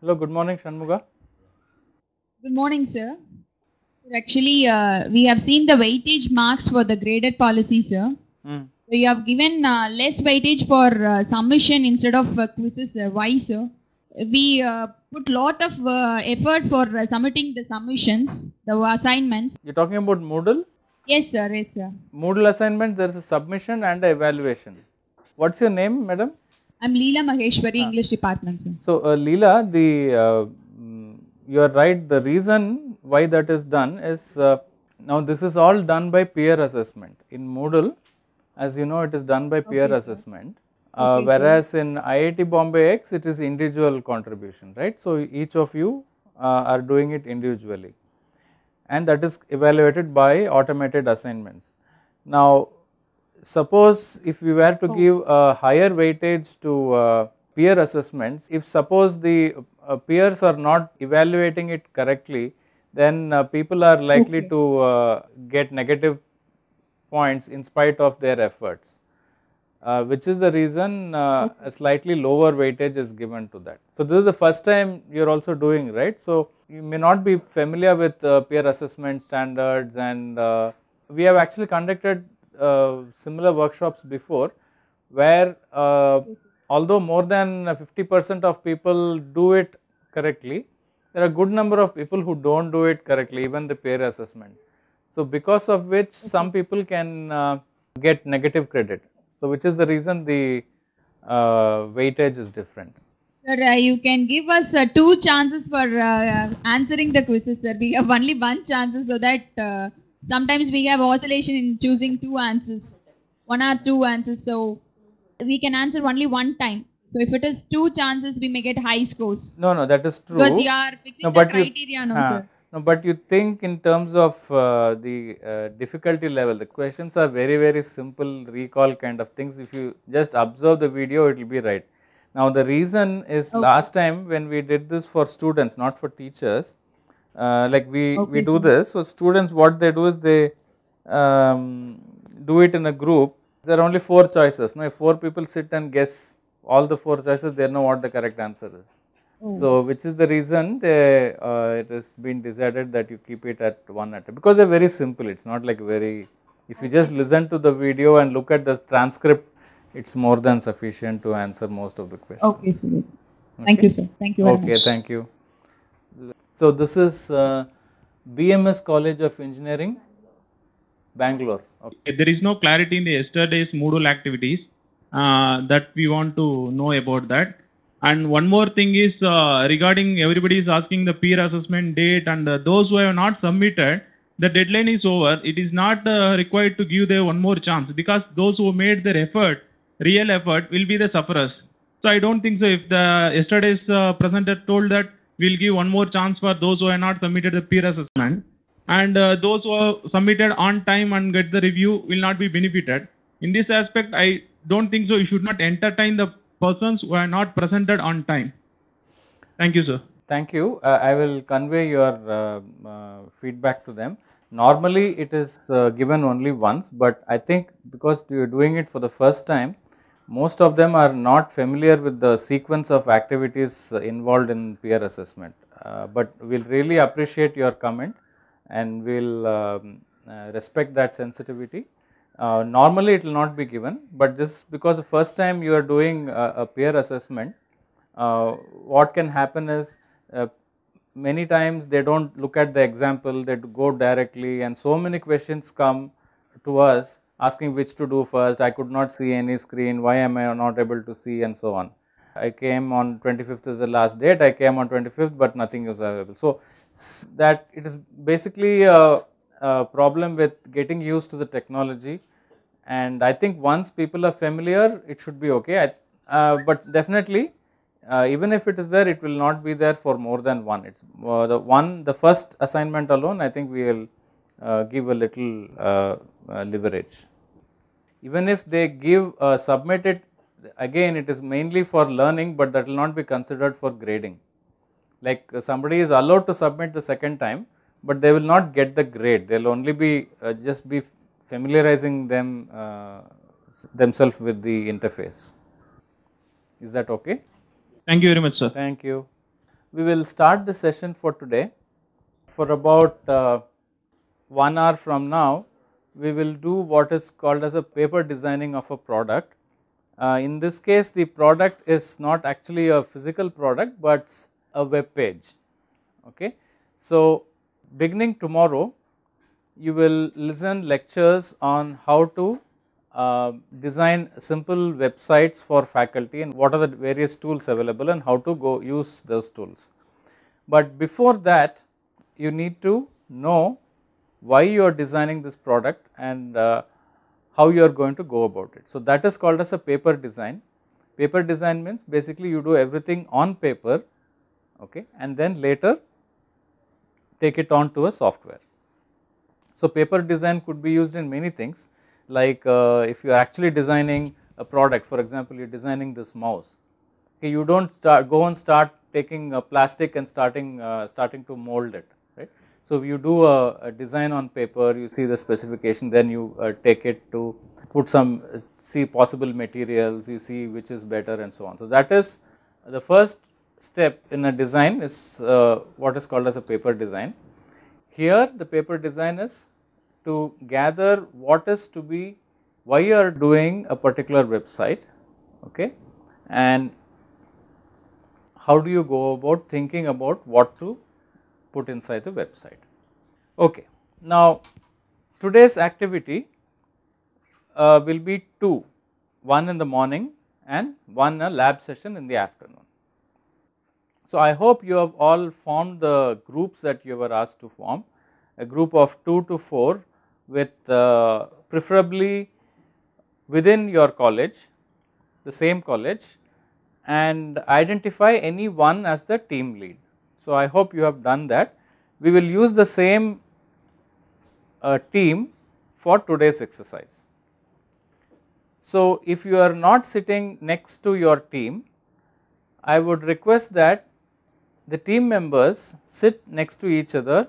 Hello, good morning, Shanmuga. Good morning, sir. Actually, uh, we have seen the weightage marks for the graded policy, sir. Mm. So you have given uh, less weightage for uh, submission instead of uh, quizzes. Sir. Why, sir? We uh, put a lot of uh, effort for uh, submitting the submissions, the assignments. You're talking about Moodle? Yes, sir. Yes, sir. Moodle assignment, there is a submission and a evaluation. What's your name, madam? I'm Leela Maheshwari, English department, sir. So, uh, Leela, the uh, mm, you are right. The reason why that is done is uh, now this is all done by peer assessment. In Moodle, as you know, it is done by peer Okay, sir. assessment. Uh, Okay, sir. whereas in IIT Bombay X, it is individual contribution, right? So, each of you uh, are doing it individually and that is evaluated by automated assignments. Now, suppose if we were to give a higher weightage to uh, peer assessments, if suppose the uh, peers are not evaluating it correctly, then uh, people are likely Okay. to uh, get negative points in spite of their efforts, uh, which is the reason uh, a slightly lower weightage is given to that. So, this is the first time you are also doing, right. So, you may not be familiar with uh, peer assessment standards and uh, we have actually conducted uh, similar workshops before where uh, although more than 50 percent of people do it correctly, there are a good number of people who do not do it correctly even the peer assessment. So, because of which some people can uh, get negative credit. So, which is the reason the uh, weightage is different. Sir, uh, you can give us uh, two chances for uh, answering the quizzes, sir. We have only one chance so that uh, sometimes we have oscillation in choosing two answers, one or two answers. So we can answer only one time. So if it is two chances, we may get high scores. No, no, that is true. Because you are fixing No, the but you- criteria, no, Ah, sir. no, but you think in terms of uh, the uh, difficulty level, the questions are very, very simple recall kind of things. If you just observe the video, it will be right. Now, the reason is Okay. last time when we did this for students, not for teachers, uh, like we, we do this. So, students what they do is they um, do it in a group. There are only four choices. Now, if four people sit and guess all the four choices, they know what the correct answer is. Oh. So, which is the reason they, uh, it has been decided that you keep it at one at a because they're very simple. It's not like very. If you just listen to the video and look at the transcript, it's more than sufficient to answer most of the questions. Okay, sir. Thank you, sir. Thank you very Okay, much. thank you. So this is uh, BMS College of Engineering, Bangalore. Okay. there is no clarity in the yesterday's Moodle activities uh, that we want to know about that. And one more thing is uh, regarding everybody is asking the peer assessment date and uh, those who have not submitted, the deadline is over. It is not uh, required to give them one more chance because those who made their effort, real effort, will be the sufferers. So I don't think so. If the yesterday's uh, presenter told that we'll give one more chance for those who have not submitted the peer assessment, and uh, those who have submitted on time and get the review will not be benefited. In this aspect, I don't think so. You should not entertain the persons who are not presented on time. Thank you, sir. Thank you. Uh, I will convey your uh, uh, feedback to them. Normally, it is uh, given only once, but I think because you are doing it for the first time, most of them are not familiar with the sequence of activities involved in peer assessment. Uh, but we'll really appreciate your comment and we'll um, uh, respect that sensitivity. Uh, normally, it will not be given, but just because the first time you are doing a, a peer assessment, uh, what can happen is uh, many times they do not look at the example, they go directly and so many questions come to us asking which to do first, I could not see any screen, why am I not able to see and so on. I came on 25th is the last date, I came on 25th but nothing is available. So, that it is basically a, a problem with getting used to the technology and I think once people are familiar it should be okay, I, uh, but definitely uh, even if it is there it will not be there for more than one. It's uh, the one the first assignment alone I think we will uh, give a little uh, uh, leverage. Even if they give uh, submit it again it is mainly for learning but that will not be considered for grading. Like uh, somebody is allowed to submit the second time but they will not get the grade they will only be uh, just be familiarizing them uh, themselves with the interface. Is that okay? Thank you very much, sir. Thank you. we will start the session for today. For about uh, 1 hour from now, we will do what is called as a paper designing of a product. Uh, in this case the product is not actually a physical product, but a web page. Okay. So, beginning tomorrow you will listen lectures on how to uh, design simple websites for faculty and what are the various tools available and how to go use those tools. But before that you need to know why you are designing this product and uh, how you are going to go about it. So, that is called as a paper design. Paper design means basically you do everything on paper okay, and then later take it on to a software. So, paper design could be used in many things like uh, if you are actually designing a product for example, you are designing this mouse, okay, you do not start go and start taking a plastic and starting uh, starting to mold it. So, you do a, a, design on paper, you see the specification then you uh, take it to put some see possible materials, you see which is better and so on. So, that is the first step in a design is uh, what is called as a paper design. Here the paper design is to gather what is to be why you are doing a particular website okay and how do you go about thinking about what to put inside the website. Okay. Now today's activity uh, will be two, one in the morning and one a lab session in the afternoon. So, I hope you have all formed the groups that you were asked to form, a group of 2 to 4 with uh, preferably within your college, the same college and identify any one as the team lead. So, I hope you have done that. We will use the same uh, team for today's exercise. So, if you are not sitting next to your team, I would request that the team members sit next to each other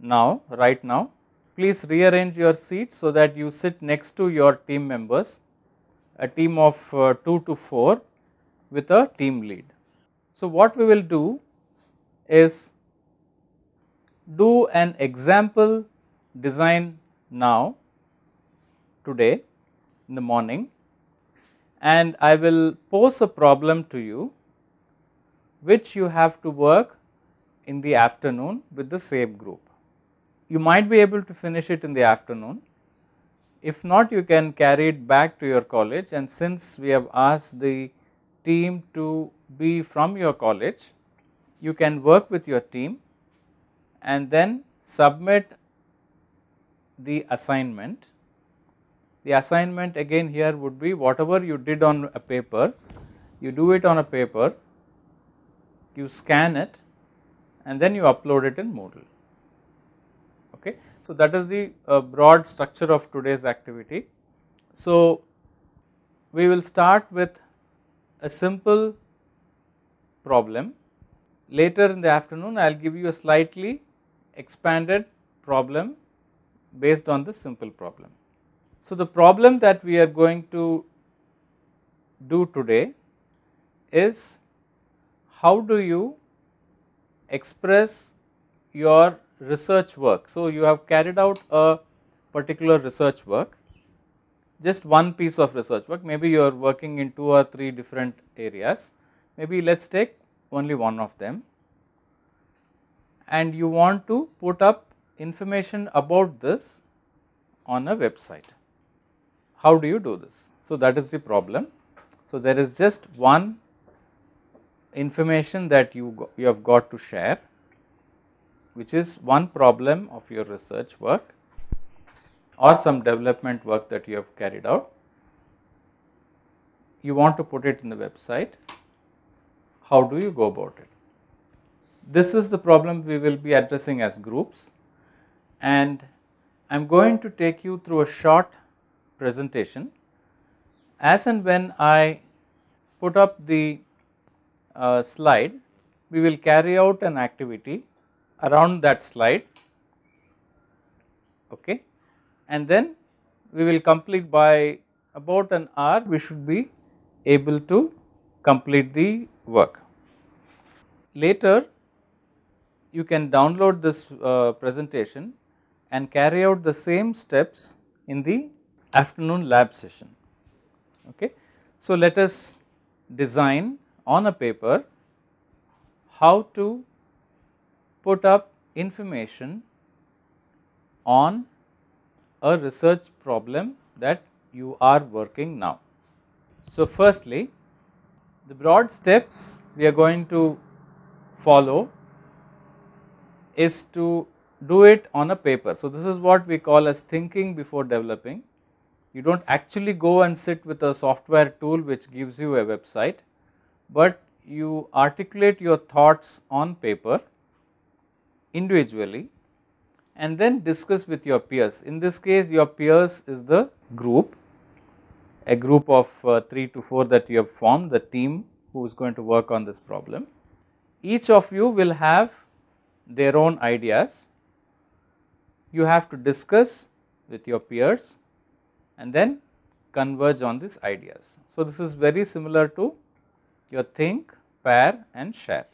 now, right now. Please rearrange your seat so that you sit next to your team members, a team of uh, 2 to 4 with a team lead. So, what we will do is do an example design now today in the morning and I will pose a problem to you which you have to work in the afternoon with the same group. You might be able to finish it in the afternoon. If not, you can carry it back to your college and since we have asked the team to be from your college, you can work with your team and then submit the assignment. The assignment again here would be whatever you did on a paper, you do it on a paper you scan it and then you upload it in Moodle. Okay. So, that is the uh, broad structure of today's activity. So, we will start with a simple problem. Later in the afternoon, I will give you a slightly expanded problem based on the simple problem. So, the problem that we are going to do today is how do you express your research work. So, you have carried out a particular research work, just one piece of research work, maybe you are working in two or three different areas, maybe let us take only one of them and you want to put up information about this on a website. How do you do this? So, that is the problem. So, there is just one information that you, you have got to share which is one problem of your research work or some development work that you have carried out. You want to put it in the website, how do you go about it? This is the problem we will be addressing as groups and I am going to take you through a short presentation as and when I put up the uh, slide, we will carry out an activity around that slide okay. and then we will complete by about an hour we should be able to complete the work. Later you can download this uh, presentation and carry out the same steps in the afternoon lab session. Okay. So, let us design on a paper how to put up information on a research problem that you are working now. So, firstly the broad steps we are going to follow is to do it on a paper. So, this is what we call as thinking before developing. You do not actually go and sit with a software tool which gives you a website, but you articulate your thoughts on paper individually and then discuss with your peers. In this case your peers is the group, a group of uh, 3 to 4 that you have formed the team who is going to work on this problem. Each of you will have their own ideas, you have to discuss with your peers and then converge on these ideas. So, this is very similar to your think, pair and share.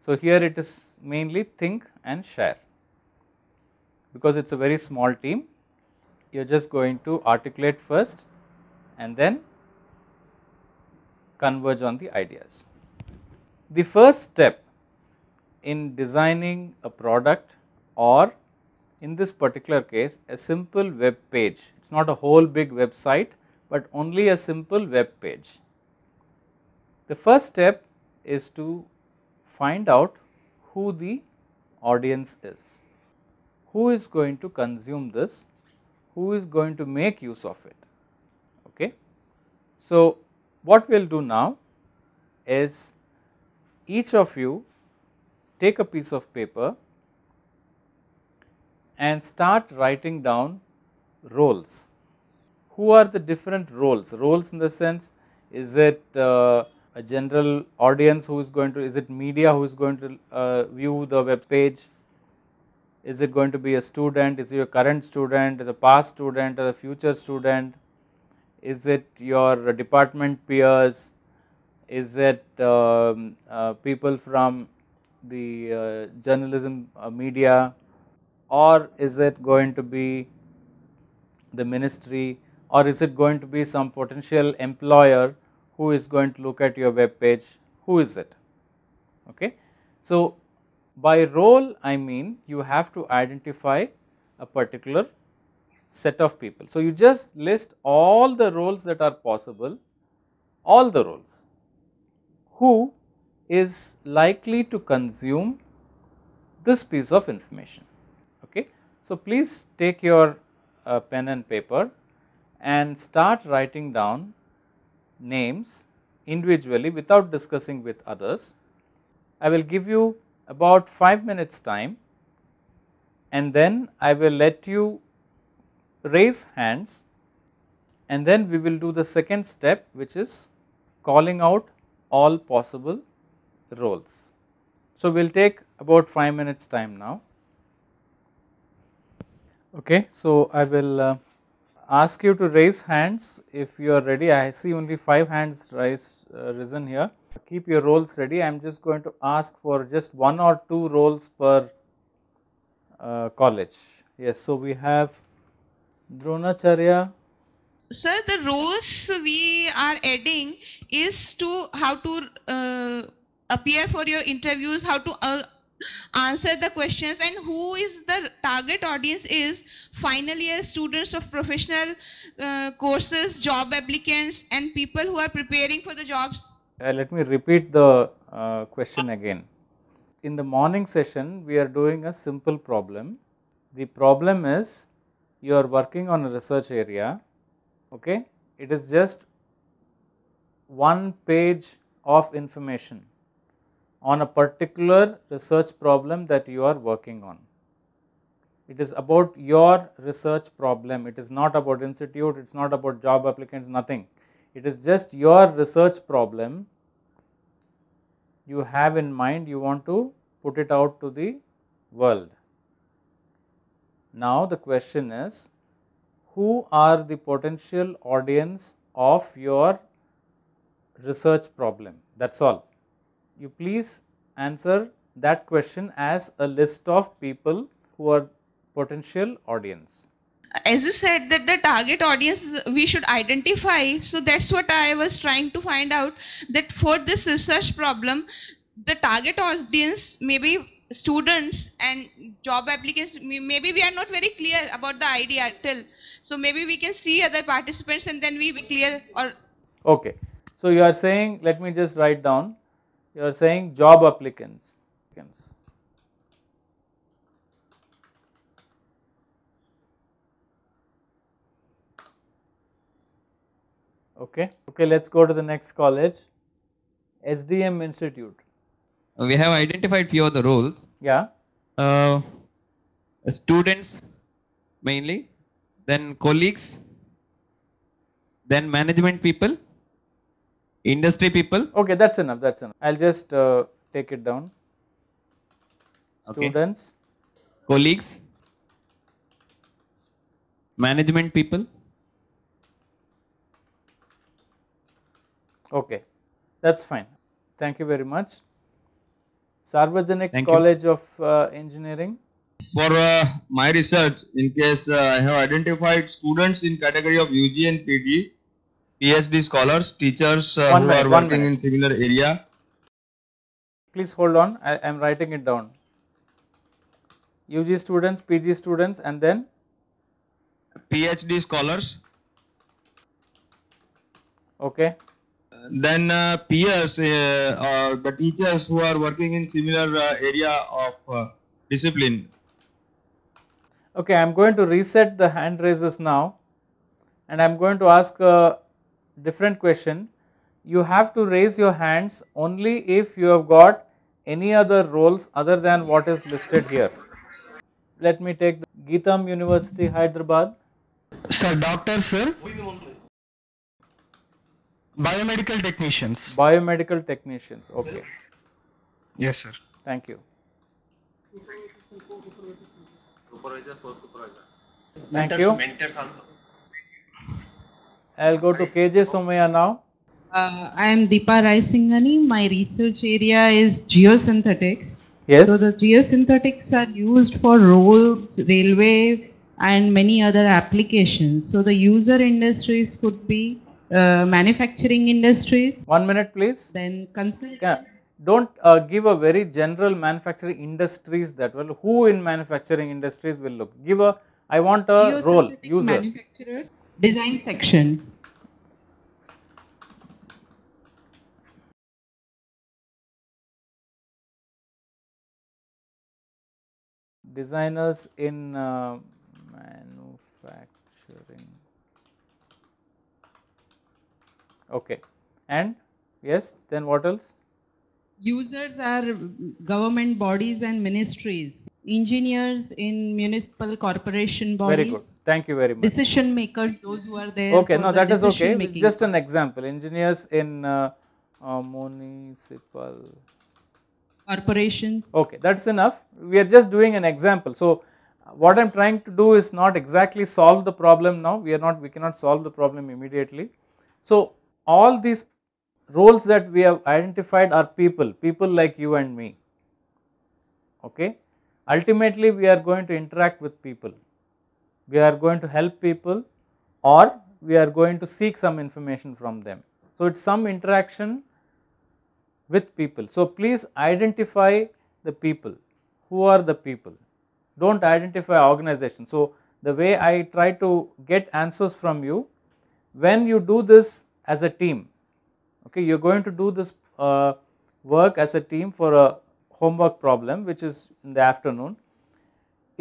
So, here it is mainly think and share because it is a very small team you are just going to articulate first and then converge on the ideas. The first step in designing a product or in this particular case a simple web page, it is not a whole big website, but only a simple web page. The first step is to find out who the audience is, who is going to consume this, who is going to make use of it. Okay. So, what we will do now is each of you take a piece of paper and start writing down roles. Who are the different roles? Roles in the sense is it uh, a general audience who is going to, is it media who is going to uh, view the web page? Is it going to be a student? Is it your current student? Is a past student or a future student? Is it your department peers? Is it um, uh, people from the uh, journalism uh, media or is it going to be the ministry or is it going to be some potential employer who is going to look at your web page, who is it? Okay. So, by role I mean you have to identify a particular set of people. So, you just list all the roles that are possible, all the roles who is likely to consume this piece of information. Okay. So, please take your uh, pen and paper and start writing down names individually without discussing with others. I will give you about 5 minutes time and then I will let you raise hands and then we will do the second step which is calling out all possible roles. So, we will take about 5 minutes time now. Okay, so I will uh, ask you to raise hands if you are ready. I see only 5 hands rise, uh, risen here. Keep your roles ready. I am just going to ask for just one or two roles per uh, college. Yes, so we have Dronacharya. Sir, the roles we are adding is to how to uh, appear for your interviews, how to uh, answer the questions and who is the target audience is final year students of professional uh, courses, job applicants and people who are preparing for the jobs. Uh, let me repeat the uh, question again. In the morning session, we are doing a simple problem. The problem is you are working on a research area, okay? It is just one page of information on a particular research problem that you are working on. It is about your research problem, it is not about institute, it is not about job applicants, nothing. It is just your research problem you have in mind, you want to put it out to the world. Now, the question is who are the potential audience of your research problem that is all you please answer that question as a list of people who are potential audience. as you said that the target audience we should identify so that's what i was trying to find out that for this research problem the target audience maybe students and job applicants maybe we are not very clear about the idea till so maybe we can see other participants and then we be clear or Okay. So you are saying, let me just write down, you are saying job applicants. Okay. Okay, let's go to the next college. SDM Institute. We have identified few of the roles. Yeah. Uh, students mainly, then colleagues, then management people, industry people, Okay, that's enough. That's enough. I'll just uh, take it down. Okay. Students. colleagues, management people, Okay, that's fine. Thank you very much. Sarvajanik Thank you. College of uh, Engineering. For uh, my research, in case uh, I have identified students in category of UG and PG, PhD scholars, teachers uh, who minute, are working in similar area. Please hold on. I am writing it down. UG students, PG students, and then PhD scholars, okay, then uh, peers uh, or the teachers who are working in similar uh, area of uh, discipline. okay. I am going to reset the hand raises now, and I am going to ask a different question. You have to raise your hands only if you have got any other roles other than what is listed here. Let me take the GITAM University, Hyderabad. Sir, doctor, sir. Biomedical technicians. Biomedical technicians. Okay, Yes, sir. thank you. Thank you. I'll go to KJ Somaiya now. Uh, I am Deepa Rai Singhani. My research area is geosynthetics. Yes. So the geosynthetics are used for roads, railway, and many other applications. So the user industries could be uh, manufacturing industries, One minute, please. then consultants. Yeah. Don't uh, give a very general manufacturing industries that will. Who in manufacturing industries will look? Give a. I want a role user. manufacturers, design section. Designers in uh, manufacturing. Okay. And yes. Then what else? Users are government bodies and ministries, engineers in municipal corporation bodies. Very good. Thank you very much. decision makers, those who are there. Okay, no, that is okay. making. Just an example. Engineers in uh, uh, municipal. corporations. Okay, that's enough. We are just doing an example. So, what I am trying to do is not exactly solve the problem now. We are not. We cannot solve the problem immediately. So, all these roles that we have identified are people. People like you and me. Okay. Ultimately, we are going to interact with people. We are going to help people, or we are going to seek some information from them. So, it's some interaction with people. So, please identify the people. Who are the people? Do not identify organization. So, the way I try to get answers from you, when you do this as a team, okay, you are going to do this uh, work as a team for a homework problem which is in the afternoon.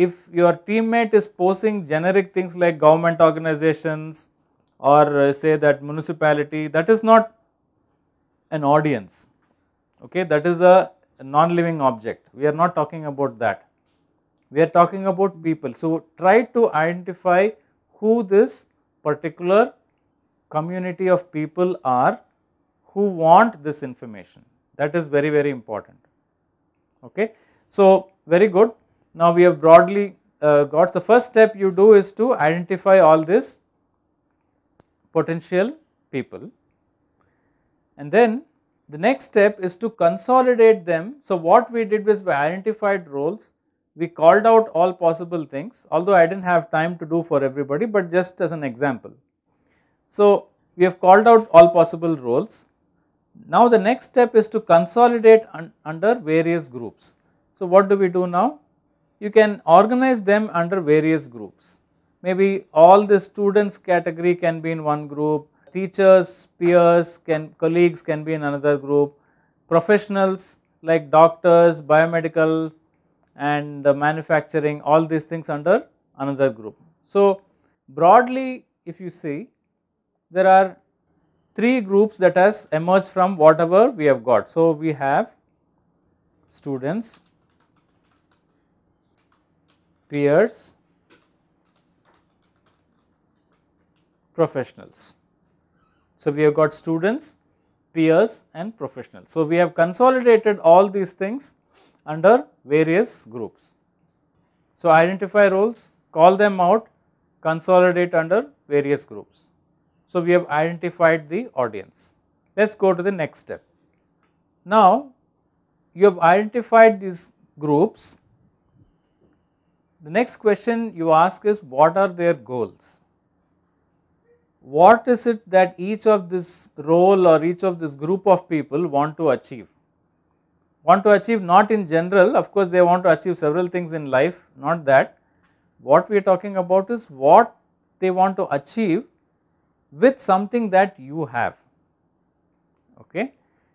If your teammate is posing generic things like government organizations or uh, say that municipality, that is not an audience. Okay that is a non-living object. We are not talking about that. We are talking about people. So try to identify who this particular community of people are who want this information. That is very very important. Okay? So very good. Now we have broadly uh, got the first step you do is to identify all this potential people. And then The next step is to consolidate them. So, what we did was we identified roles, we called out all possible things, although I did not have time to do for everybody, but just as an example. So, we have called out all possible roles. Now, the next step is to consolidate un under various groups. So, what do we do now? You can organize them under various groups. Maybe all the students category can be in one group, teachers, peers, can colleagues can be in another group, professionals like doctors, biomedical and uh, manufacturing all these things under another group. So, broadly if you see there are three groups that has emerged from whatever we have got. So, we have students, peers, professionals. So, we have got students, peers and professionals. So, we have consolidated all these things under various groups. So, identify roles, call them out, consolidate under various groups. So, we have identified the audience. Let us go to the next step. Now, you have identified these groups. The next question you ask is what are their goals? What is it that each of this role or each of this group of people want to achieve? Want to achieve not in general, of course, they want to achieve several things in life, not that. What we are talking about is what they want to achieve with something that you have. Okay.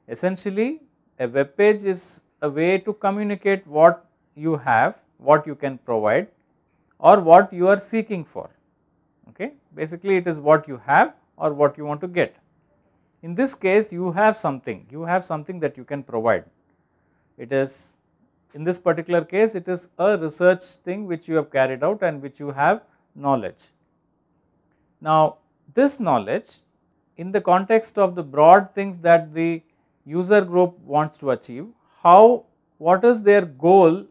Essentially, a web page is a way to communicate what you have, what you can provide or what you are seeking for. Okay. Basically, it is what you have or what you want to get. In this case, you have something, you have something that you can provide. It is in this particular case, it is a research thing which you have carried out and which you have knowledge. Now, this knowledge in the context of the broad things that the user group wants to achieve, how what is their goal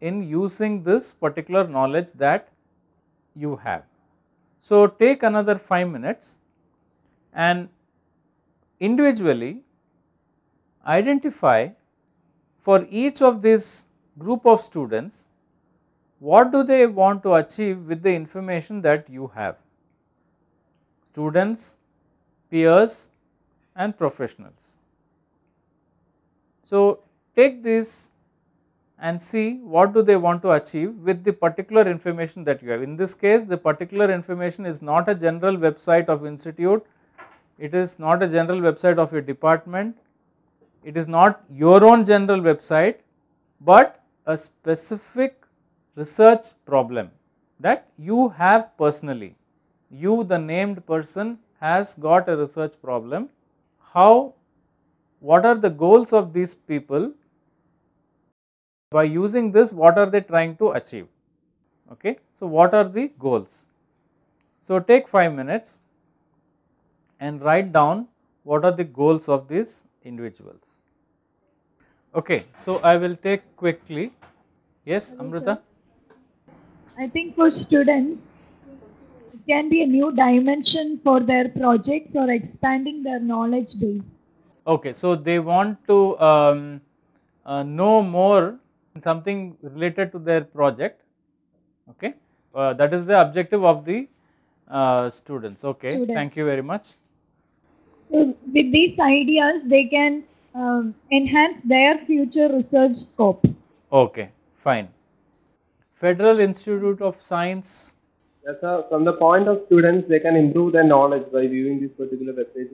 in using this particular knowledge that you have. So, take another 5 minutes and individually identify for each of these group of students what do they want to achieve with the information that you have students, peers and professionals. So, take this and see what do they want to achieve with the particular information that you have. In this case the particular information is not a general website of institute, it is not a general website of your department, it is not your own general website, but a specific research problem that you have personally. You the named person has got a research problem, how, what are the goals of these people? By using this what are they trying to achieve? Okay so what are the goals? So take 5 minutes and write down what are the goals of these individuals. Okay so i will take quickly. Yes amrita? I think for students, can be a new dimension for their projects or expanding their knowledge base. okay so they want to um, uh, know more something related to their project okay uh, that is the objective of the uh, students okay Student. thank you very much So with these ideas, they can um, enhance their future research scope. okay fine federal institute of science Yes, sir. From the point of students, they can improve their knowledge by viewing this particular web page.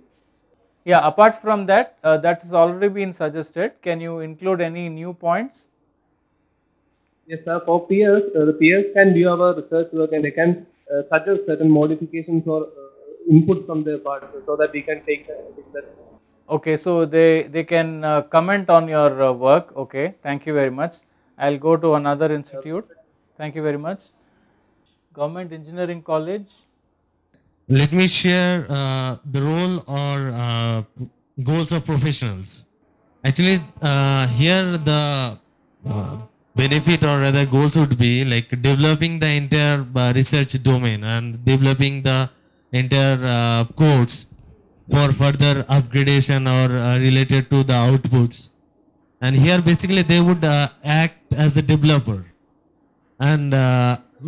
yeah apart from that uh, that has already been suggested can you include any new points Yes, sir. For peers, uh, the peers can view our research work and they can uh, suggest certain modifications or uh, input from their part so that we can take that. Take that. Okay, so they they can uh, comment on your uh, work. Okay, thank you very much. I'll go to another institute. Thank you very much. Government Engineering College. Let me share uh, the role or uh, goals of professionals. Actually, uh, here the uh, benefit or rather goals would be like developing the entire uh, research domain and developing the entire uh, codes for further upgradation or related to the outputs. And here basically they would act as a developer and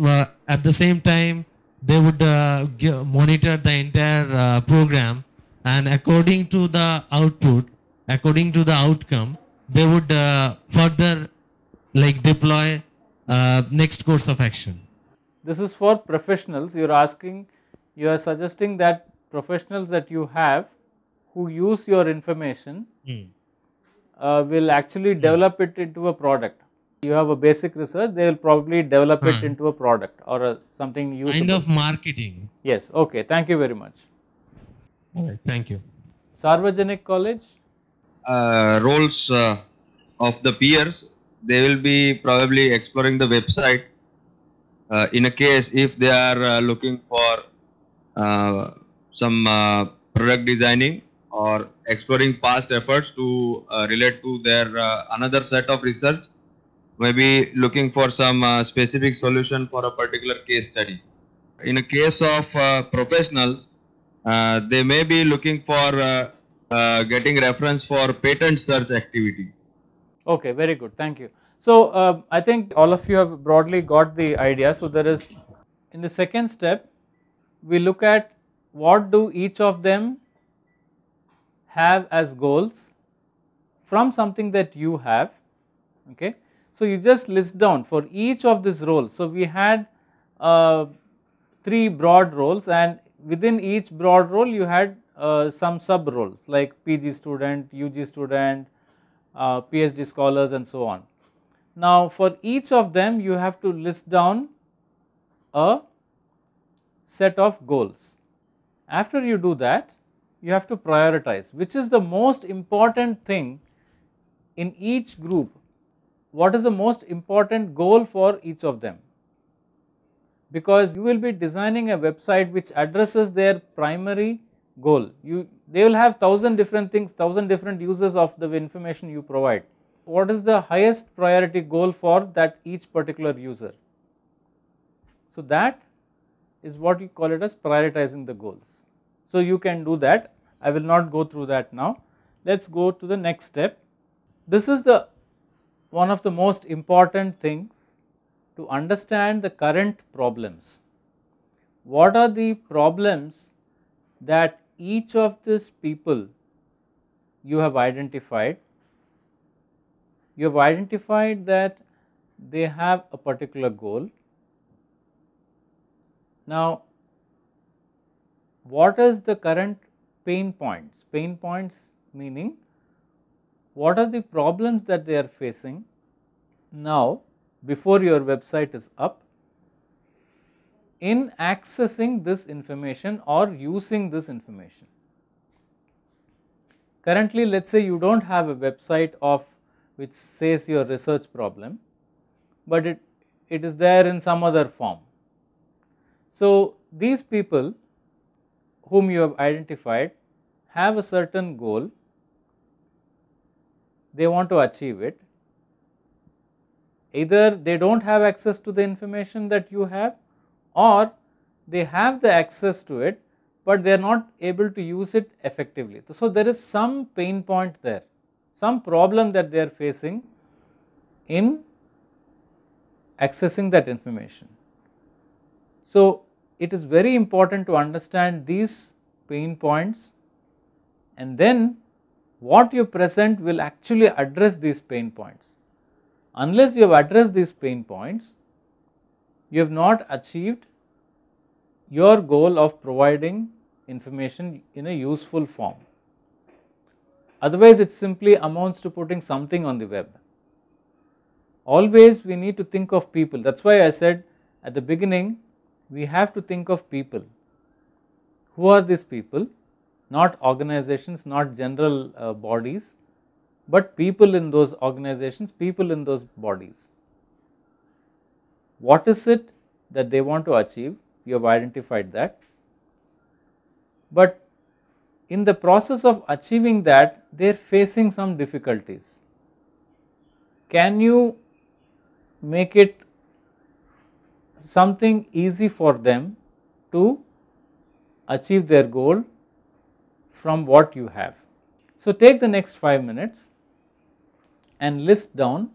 uh, at the same time they would uh, gi- monitor the entire uh, program and according to the output according to the outcome they would uh, further like deploy uh, next course of action This is for professionals. You are asking, you are suggesting that professionals that you have who use your information uh, will actually develop it into a product. You have a basic research, they will probably develop it Hmm. into a product or a, something usable. kind of marketing Yes, okay, thank you very much. all right thank you Sarvajanik College, uh, roles uh, of the peers, they will be probably exploring the website. Uh, in a case if they are uh, looking for uh, some uh, product designing or exploring past efforts to uh, relate to their uh, another set of research, maybe looking for some uh, specific solution for a particular case study. In a case of uh, professionals, uh, they may be looking for uh, uh, getting reference for patent search activity. Okay, very good. Thank you. So, uh, I think all of you have broadly got the idea. So, there is in the second step, we look at what do each of them have as goals from something that you have. Okay. So, you just list down for each of these roles. So, we had uh, three broad roles and within each broad role you had uh, some sub roles like PG student, UG student, uh, PhD scholars and so on. Now for each of them you have to list down a set of goals. After you do that you have to prioritize which is the most important thing in each group, what is the most important goal for each of them because you will be designing a website which addresses their primary goal. You they will have thousand different things, thousand different uses of the information you provide. What is the highest priority goal for that each particular user? So that is what you call it as prioritizing the goals. So you can do that. I will not go through that now. Let us go to the next step. This is the one of the most important things to understand the current problems. What are the problems that each of these people you have identified? You have identified that they have a particular goal. Now, what is the current pain points? Pain points meaning what are the problems that they are facing now before your website is up in accessing this information or using this information. Currently let us say you do not have a website of which says your research problem, but it, it is there in some other form. So, these people whom you have identified have a certain goal, they want to achieve it either they do not have access to the information that you have or they have the access to it, but they are not able to use it effectively. So, there is some pain point there, some problem that they are facing in accessing that information. So, it is very important to understand these pain points and then what you present will actually address these pain points unless you have addressed these pain points, you have not achieved your goal of providing information in a useful form. Otherwise, it simply amounts to putting something on the web. Always we need to think of people. That is why I said at the beginning, we have to think of people. Who are these people? Not organizations, not general uh, bodies, but people in those organizations, people in those bodies. What is it that they want to achieve? You have identified that. But in the process of achieving that, they are facing some difficulties. Can you make it something easy for them to achieve their goal from what you have. So, take the next 5 minutes and list down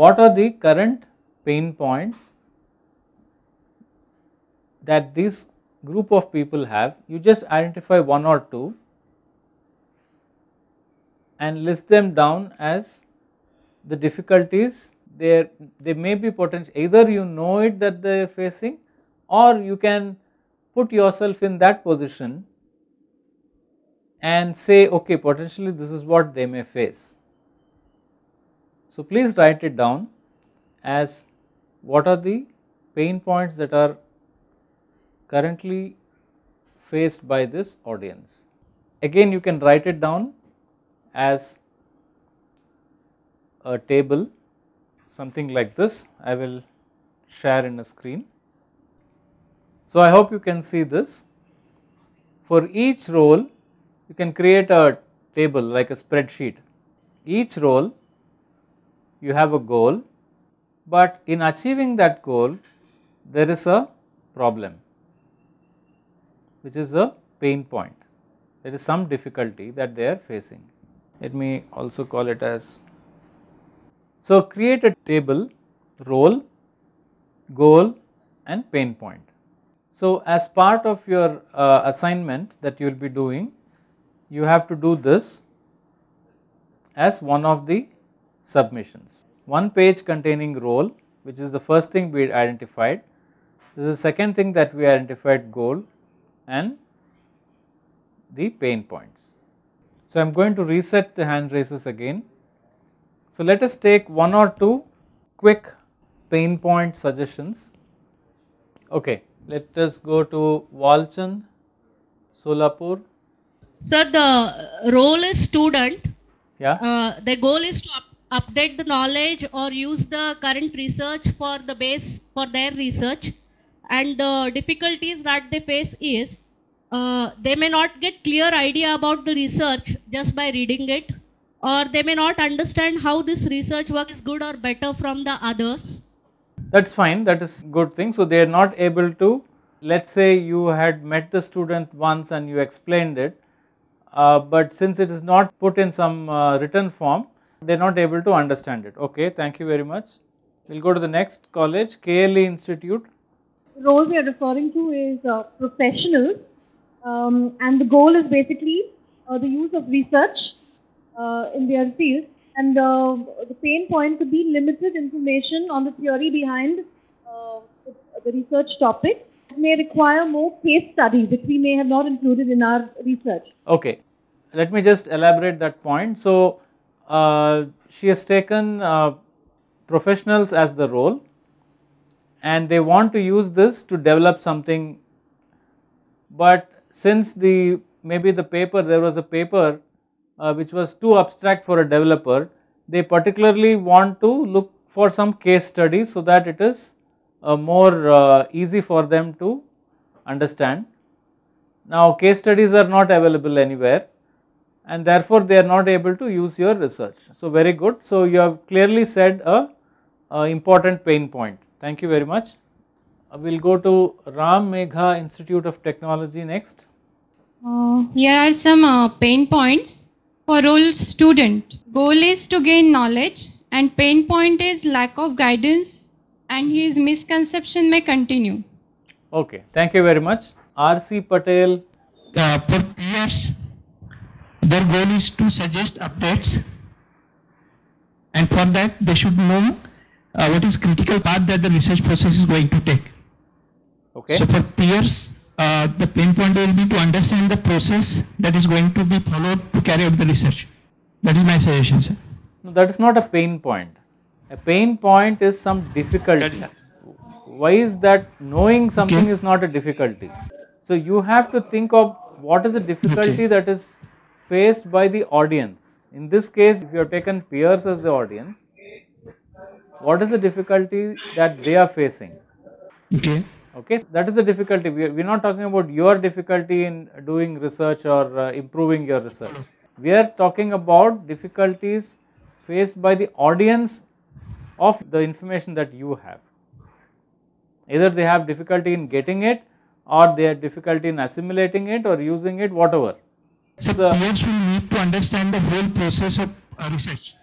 what are the current pain points that this group of people have. You just identify one or two and list them down as the difficulties there they may be potential either you know it that they are facing or you can put yourself in that position and say okay potentially this is what they may face. So, please write it down as what are the pain points that are currently faced by this audience. Again you can write it down as a table something like this I will share in a screen. So, I hope you can see this. For each role you can create a table like a spreadsheet. Each role you have a goal, but in achieving that goal there is a problem which is a pain point. There is some difficulty that they are facing. Let me also call it as. So, create a table, role, goal and pain point. So, as part of your uh, assignment that you will be doing, you have to do this as one of the submissions. One page containing role which is the first thing we identified, this is the second thing that we identified goal and the pain points. So, I am going to reset the hand raises again. So, let us take one or two quick pain point suggestions. Okay, let us go to Walchand, Solapur. Sir, the role is student. Yeah. Uh, the goal is to up update the knowledge or use the current research for the base for their research. And the difficulties that they face is uh, they may not get clear idea about the research just by reading it or they may not understand how this research work is good or better from the others. That is fine, that is good thing. So, they are not able to, let us say you had met the student once and you explained it, uh, but since it is not put in some uh, written form, they are not able to understand it. Okay, thank you very much. We will go to the next college, KLE Institute. The role we are referring to is uh, professionals um, and the goal is basically uh, the use of research uh, in their field and the pain point could be limited information on the theory behind uh, the, the research topic. It may require more case study which we may have not included in our research. Okay, let me just elaborate that point. So, uh, she has taken uh, professionals as the role and they want to use this to develop something, but since the maybe the paper there was a paper uh, which was too abstract for a developer, they particularly want to look for some case studies so that it is uh, more uh, easy for them to understand. Now case studies are not available anywhere and therefore they are not able to use your research. So very good. So you have clearly said a, a important pain point. Thank you very much. Uh, we will go to Ram Meghe Institute of Technology next. Uh, here are some uh, pain points for role student. Goal is to gain knowledge and pain point is lack of guidance and his misconception may continue. Okay, thank you very much. R.C. Patel. Uh, for peers, their goal is to suggest updates and for that they should know uh, what is critical path that the research process is going to take. Okay. So for peers, uh, the pain point will be to understand the process that is going to be followed to carry out the research. That is my suggestion, sir. No, that is not a pain point. A pain point is some difficulty. Why is that knowing something Okay. is not a difficulty? So you have to think of what is the difficulty Okay. that is faced by the audience. In this case, if you have taken peers as the audience, what is the difficulty that they are facing? Okay. Okay, so that is the difficulty. We are, we are not talking about your difficulty in doing research or uh, improving your research. We are talking about difficulties faced by the audience of the information that you have. Either they have difficulty in getting it or they have difficulty in assimilating it or using it, whatever. So peers will need to understand the whole process of uh, research.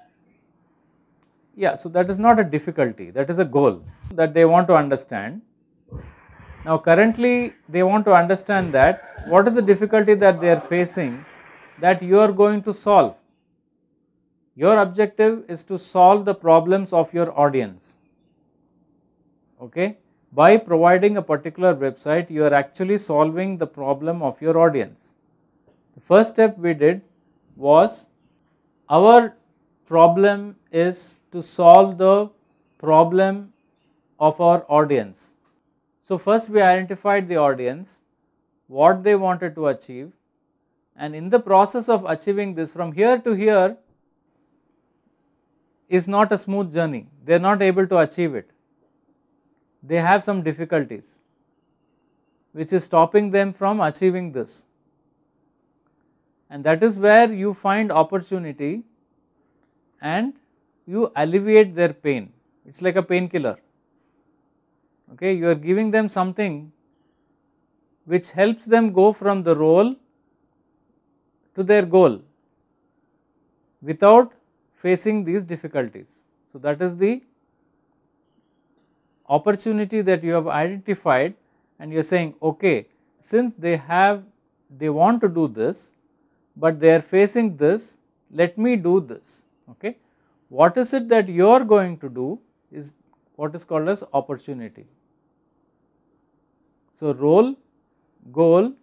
Yeah, so that is not a difficulty, that is a goal that they want to understand. Now currently they want to understand that what is the difficulty that they are facing that you are going to solve. Your objective is to solve the problems of your audience. Okay? By providing a particular website, you are actually solving the problem of your audience. The first step we did was our problem is to solve the problem of our audience. So, first we identified the audience, what they wanted to achieve and in the process of achieving this from here to here is not a smooth journey, they are not able to achieve it. They have some difficulties which is stopping them from achieving this and that is where you find opportunity and you alleviate their pain. It is like a painkiller. Okay, you are giving them something which helps them go from the role to their goal without facing these difficulties. So, that is the opportunity that you have identified and you are saying okay since they have they want to do this, but they are facing this let me do this okay. What is it that you are going to do is what is called as opportunity. So, role, goal,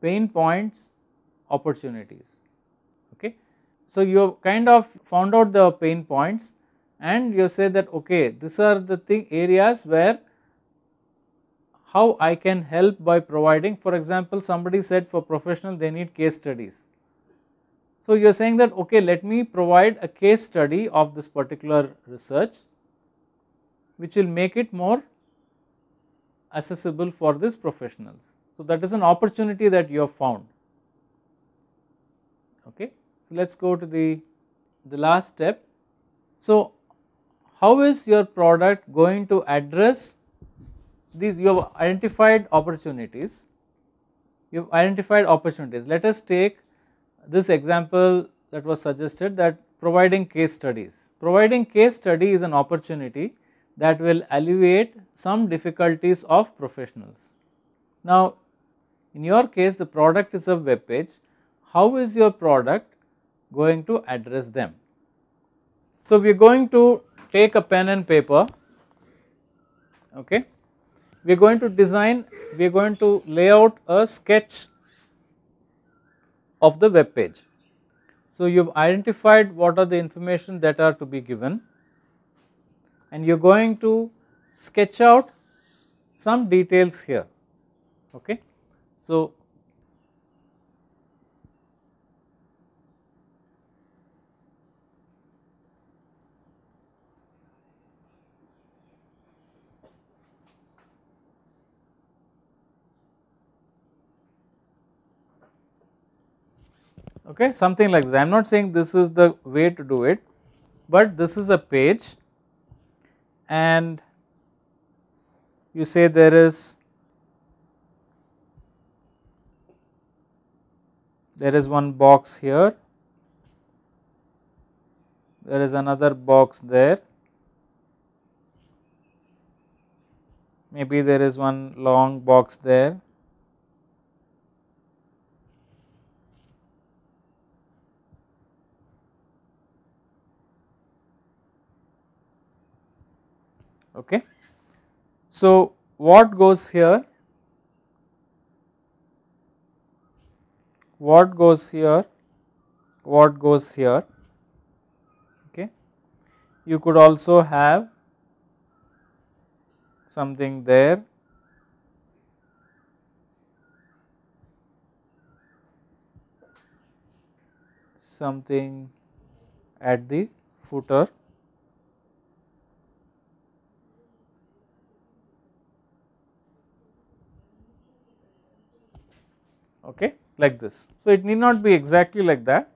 pain points, opportunities. Okay. So, you have kind of found out the pain points and you say that okay these are the thing areas where how I can help by providing for example somebody said for professional they need case studies. So, you are saying that okay let me provide a case study of this particular research which will make it more accessible for these professionals. So, that is an opportunity that you have found. Okay. So, let us go to the, the last step. So, how is your product going to address these you have identified opportunities, you have identified opportunities. Let us take this example that was suggested that providing case studies. Providing case study is an opportunity that will alleviate some difficulties of professionals. Now, in your case the product is a web page, how is your product going to address them? So, we are going to take a pen and paper, okay. We are going to design, we are going to lay out a sketch of the web page. So, you have identified what are the information that are to be given and you are going to sketch out some details here. Okay. So, okay something like this. I am not saying this is the way to do it, but this is a page. And you say there is there is one box here, there is another box there, maybe there is one long box there Okay. So, what goes here? What goes here? What goes here? Okay. You could also have something there. something at the footer okay like this. So, it need not be exactly like that.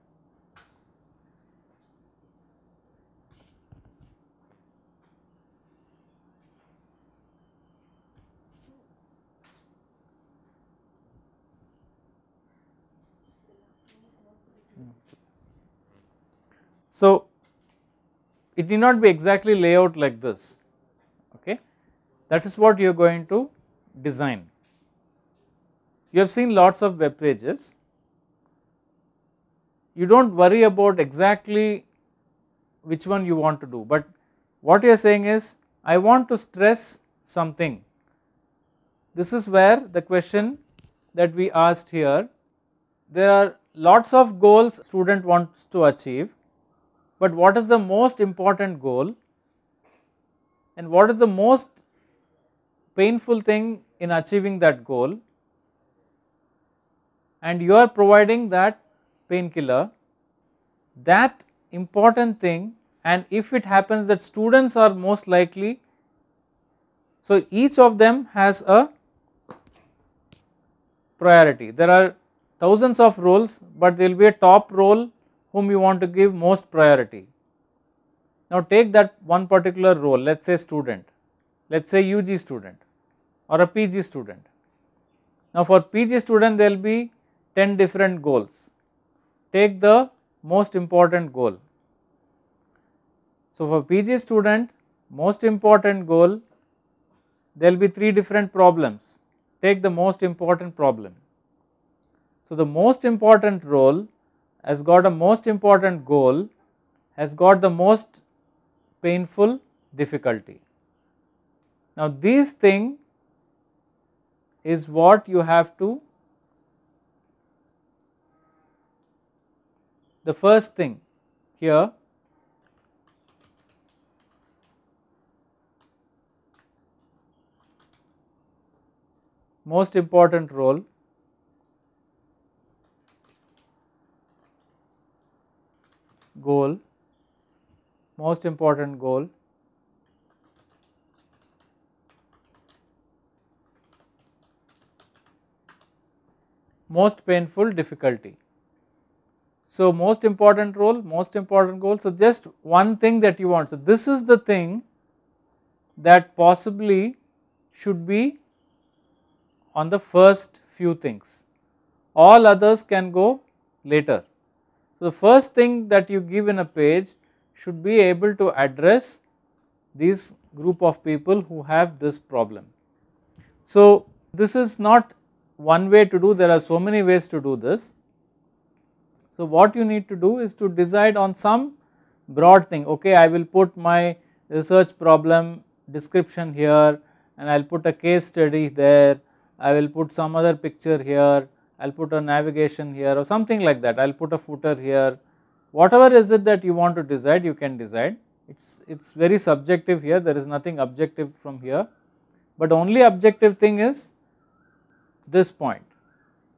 So, it need not be exactly layout like this, okay. That is what you are going to design. You have seen lots of web pages. You do not worry about exactly which one you want to do, but what you are saying is I want to stress something. This is where the question that we asked here, there are lots of goals student wants to achieve, but what is the most important goal? And what is the most painful thing in achieving that goal and you are providing that painkiller that important thing and if it happens that students are most likely so each of them has a priority. There are thousands of roles but there will be a top role whom you want to give most priority. Now take that one particular role let us say student let us say UG student or a PG student. Now for PG student there will be 10 different goals take the most important goal. So, for PG student most important goal there will be 3 different problems take the most important problem. So, the most important role has got a most important goal has got the most painful difficulty. Now, these thing is what you have to the first thing here most important role goal most important goal most painful difficulty so, most important role, most important goal. So, just one thing that you want. So, this is the thing that possibly should be on the first few things, all others can go later. So, the first thing that you give in a page should be able to address these group of people who have this problem. So, this is not one way to do, there are so many ways to do this. So, what you need to do is to decide on some broad thing okay I will put my research problem description here and I will put a case study there, I will put some other picture here, I will put a navigation here or something like that, I will put a footer here, whatever is it that you want to decide you can decide, it is it is very subjective here there is nothing objective from here, but only objective thing is this point.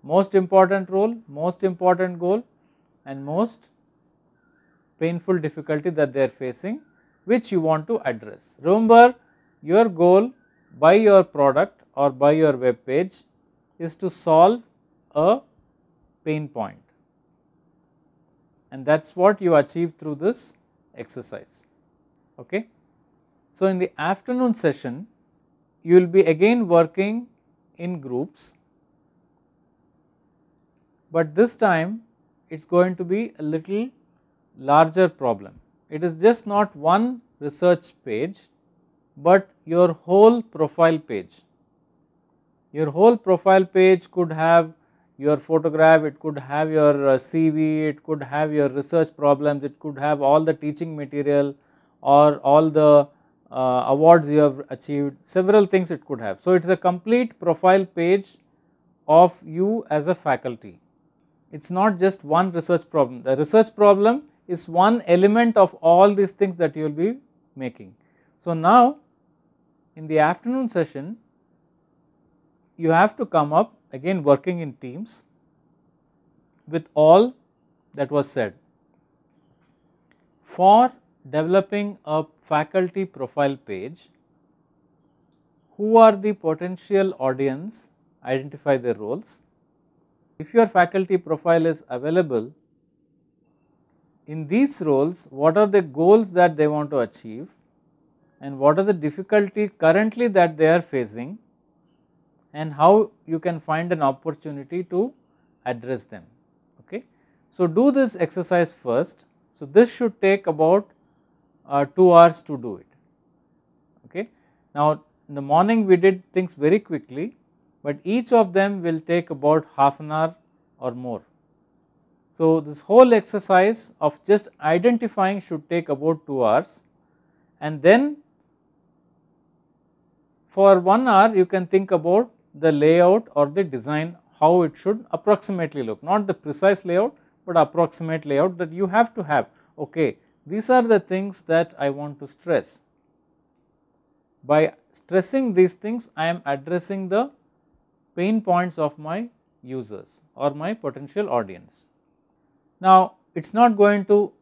Most important role, most important goal and most painful difficulty that they are facing which you want to address. Remember your goal by your product or by your web page is to solve a pain point and that is what you achieve through this exercise. Okay. So, in the afternoon session you will be again working in groups, but this time it is going to be a little larger problem. It is just not one research page, but your whole profile page. Your whole profile page could have your photograph, it could have your uh, CV, it could have your research problems, it could have all the teaching material or all the uh, awards you have achieved, several things it could have. So, it is a complete profile page of you as a faculty it is not just one research problem. The research problem is one element of all these things that you will be making. So, now in the afternoon session you have to come up again working in teams with all that was said. For developing a faculty profile page, who are the potential audience, identify their roles, if your faculty profile is available, in these roles what are the goals that they want to achieve and what are the difficulty currently that they are facing and how you can find an opportunity to address them. Okay. So, do this exercise first. So, this should take about uh, 2 hours to do it. Okay. Now, in the morning we did things very quickly, but each of them will take about half an hour or more. So, this whole exercise of just identifying should take about 2 hours and then for 1 hour you can think about the layout or the design how it should approximately look not the precise layout but approximate layout that you have to have okay these are the things that I want to stress. By stressing these things I am addressing the pain points of my users or my potential audience. Now it is not going to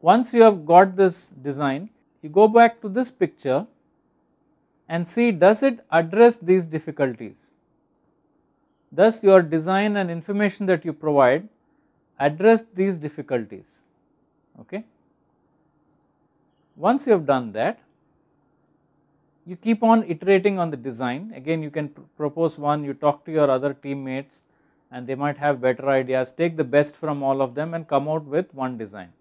once you have got this design you go back to this picture and see does it address these difficulties. Thus your design and information that you provide address these difficulties okay. Once you have done that, you keep on iterating on the design again you can pr propose one you talk to your other teammates and they might have better ideas take the best from all of them and come out with one design.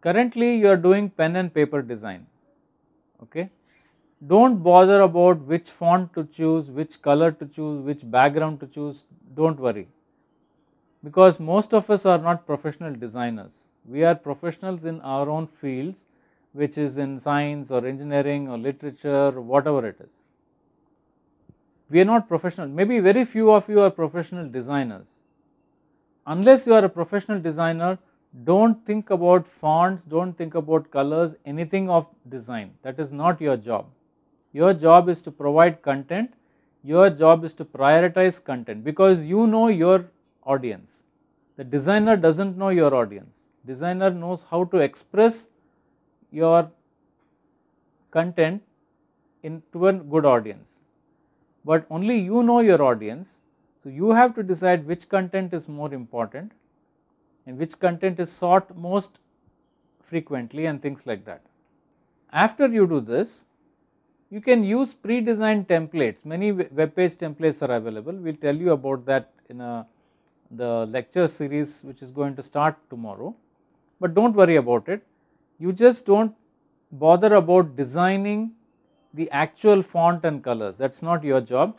Currently you are doing pen and paper design okay. Do not bother about which font to choose, which color to choose, which background to choose, do not worry because most of us are not professional designers. We are professionals in our own fields which is in science or engineering or literature or whatever it is. We are not professional, maybe very few of you are professional designers. Unless you are a professional designer, do not think about fonts, do not think about colors, anything of design, that is not your job. Your job is to provide content, your job is to prioritize content because you know your audience. The designer does not know your audience, designer knows how to express your content into a good audience, but only you know your audience. So, you have to decide which content is more important and which content is sought most frequently and things like that. After you do this, you can use pre-designed templates, many web page templates are available, we will tell you about that in a the lecture series which is going to start tomorrow, but do not worry about it. You just do not bother about designing the actual font and colors that is not your job.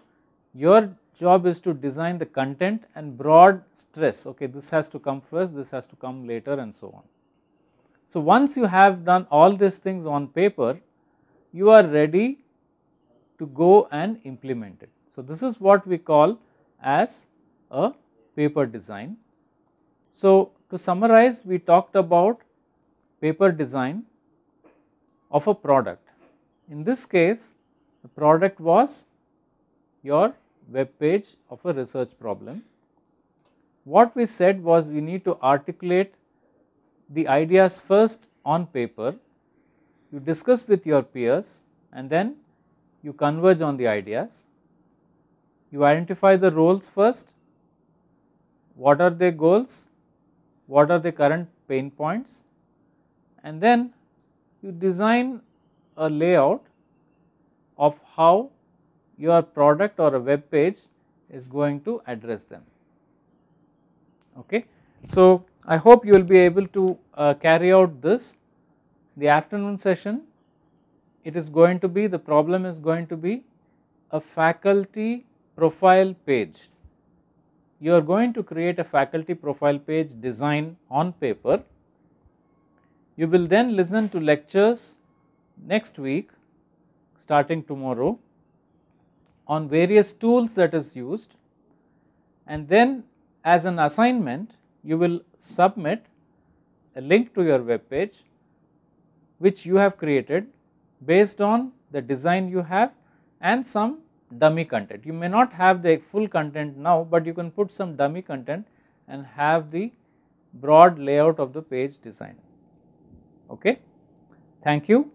Your job is to design the content and broad stress okay this has to come first, this has to come later and so on. So once you have done all these things on paper you are ready to go and implement it. So this is what we call as a paper design. So, to summarize we talked about paper design of a product. In this case the product was your web page of a research problem. What we said was we need to articulate the ideas first on paper, you discuss with your peers and then you converge on the ideas. You identify the roles first what are their goals, what are the current pain points and then you design a layout of how your product or a web page is going to address them. Okay. So, I hope you will be able to uh, carry out this the afternoon session it is going to be the problem is going to be a faculty profile page you are going to create a faculty profile page design on paper. You will then listen to lectures next week starting tomorrow on various tools that is used and then as an assignment you will submit a link to your web page which you have created based on the design you have and some dummy content. You may not have the full content now, but you can put some dummy content and have the broad layout of the page design. Okay. Thank you.